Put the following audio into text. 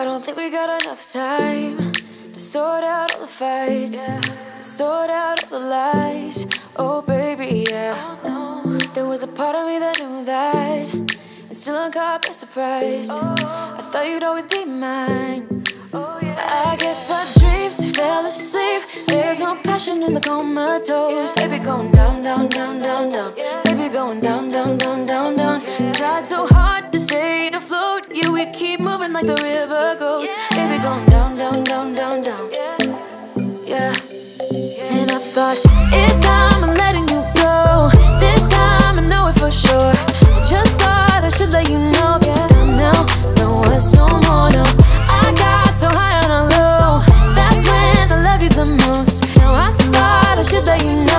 I don't think we got enough time to sort out all the fights, to sort out all the lies. Oh, baby, yeah. There was a part of me that knew that, and still I'm caught by surprise. I thought you'd always be mine. I guess our dreams fell asleep. There's no passion in the comatose. Baby, going down, down, down, down, down. Baby, going down, down, down, down, down. Tried so hard. Yeah, we keep moving like the river goes. Yeah. Baby, going down, down, down, down, down. Yeah. yeah. And I thought, it's time I'm letting you go. This time I know it for sure. Just thought I should let you know. Yeah, now, no one's no more. No, I got so high on a low. That's when I loved you the most. Now I thought I should let you know.